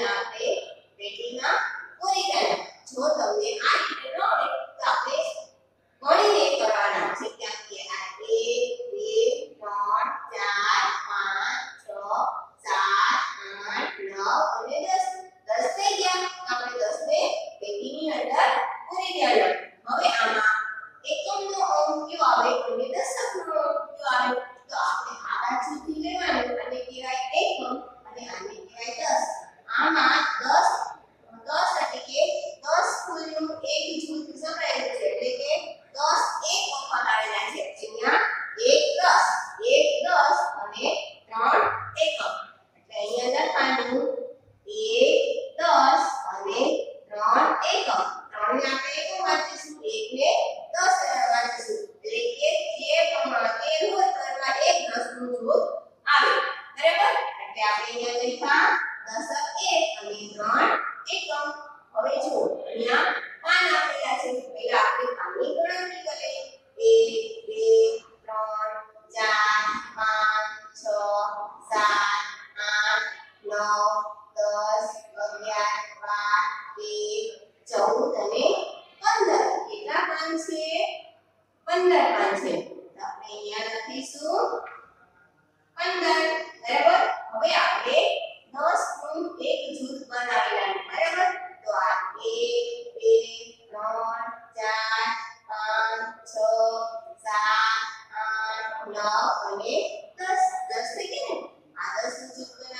ફૂલને આપણે Thank you.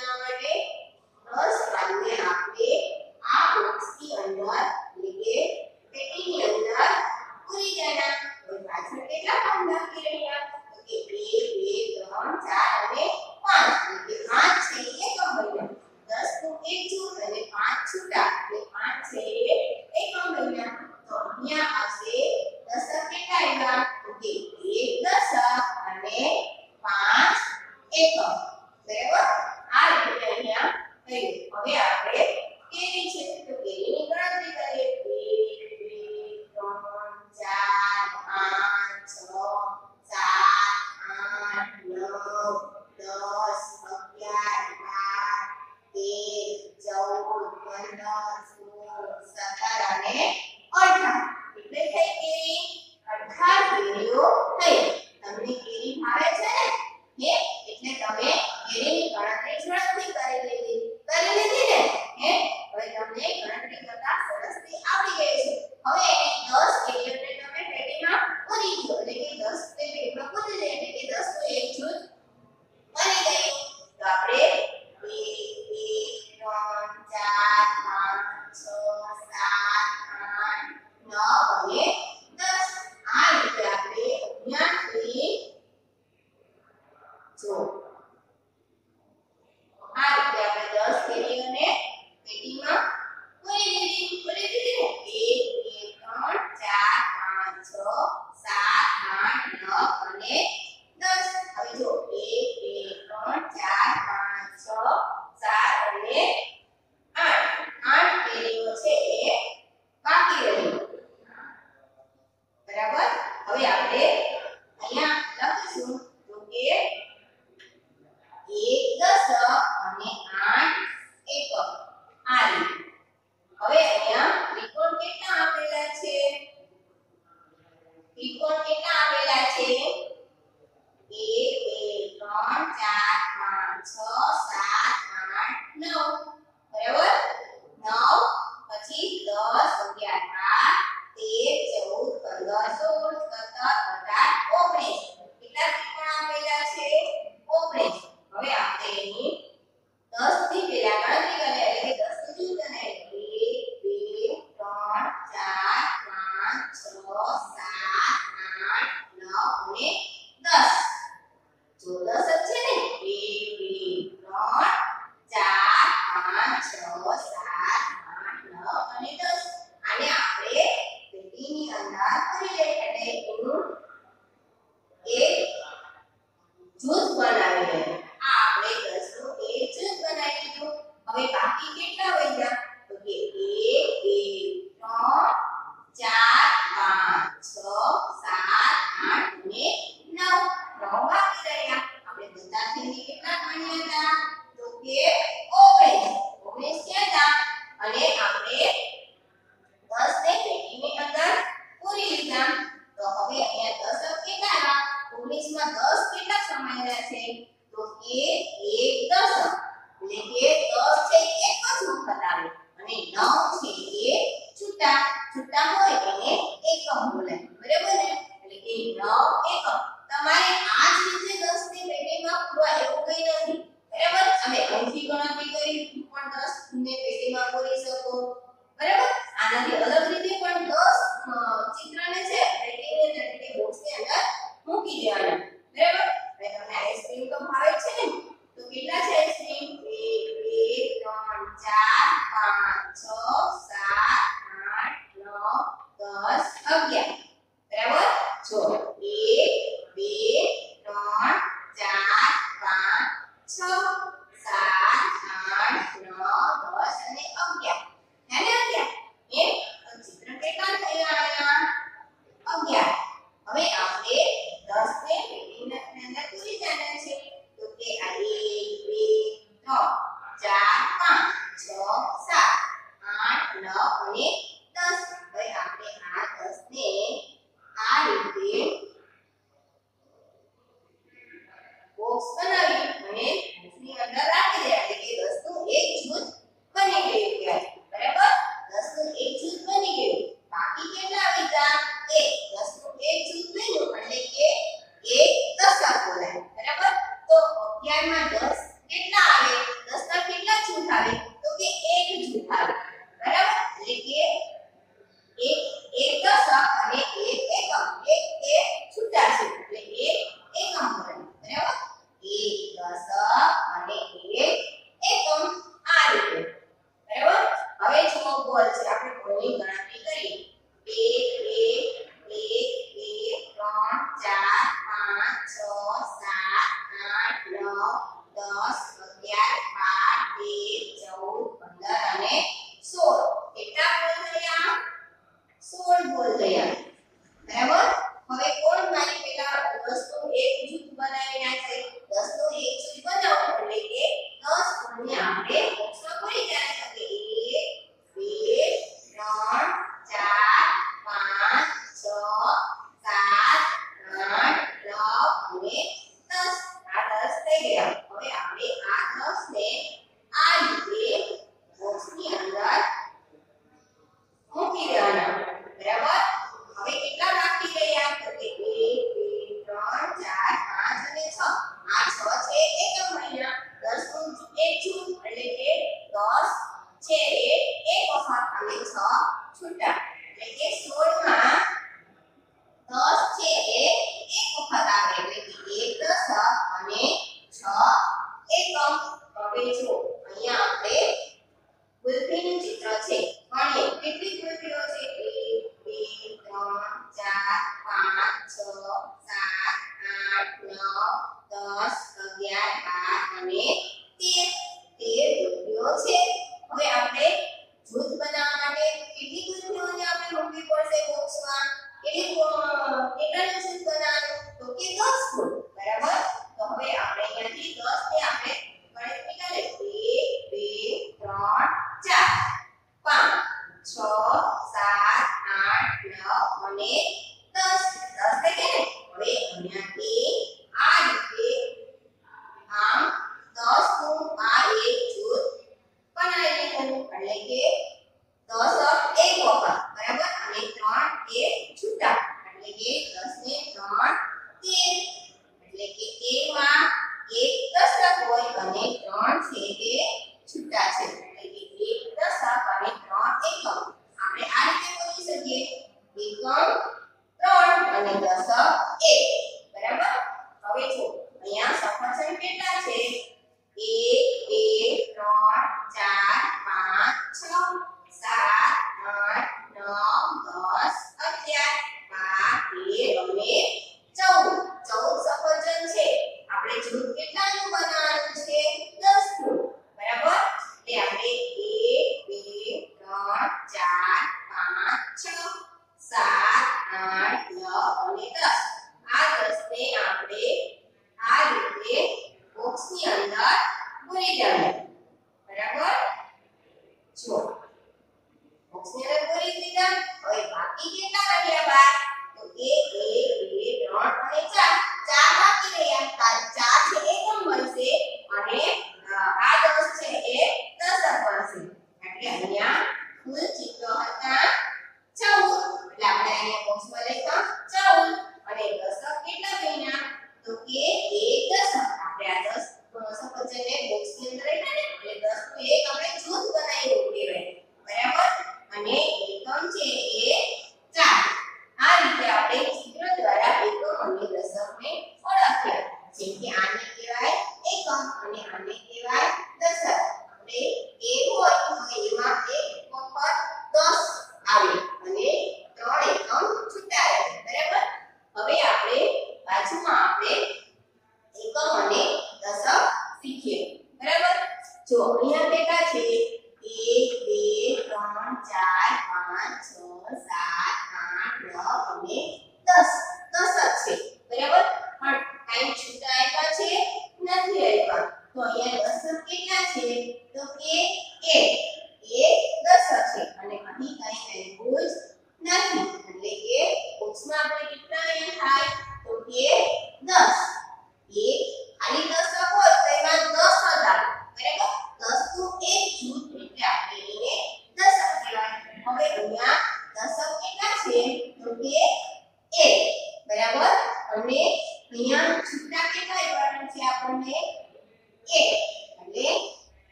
两年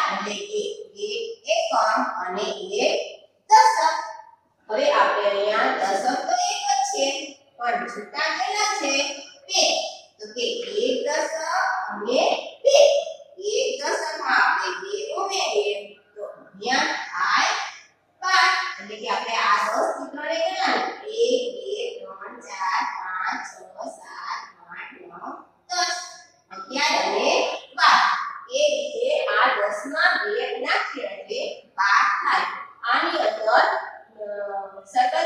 અગિયાર થાય એટલે Z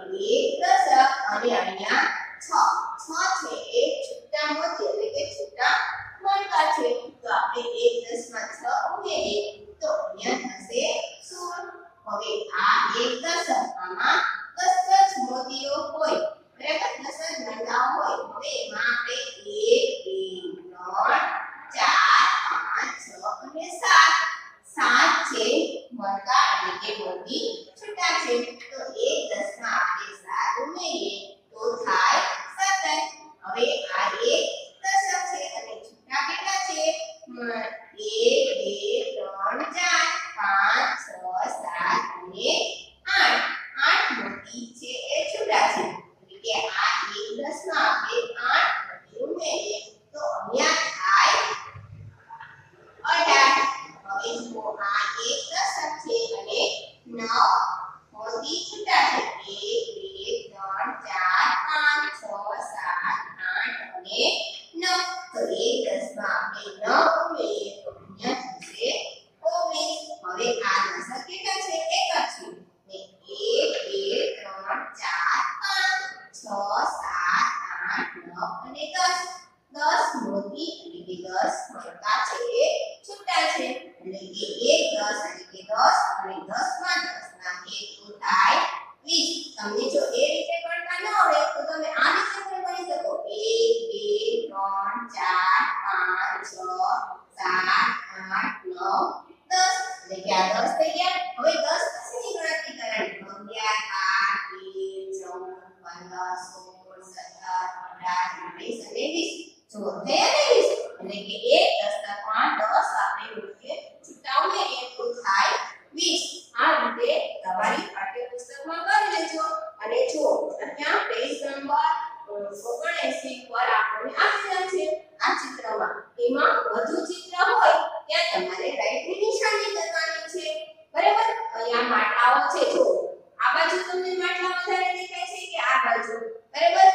ini resep kali આ ચિત્રમાં એમાં વધુ ચિત્ર હોય ત્યાં તમારે રાઈટની નિશાની કરવાની છે. બરાબર? અહીંયા માટલાઓ છે. જો આ બાજુ તમને માટલા વધારે દેખાય છે કે આ બાજુ? બરાબર?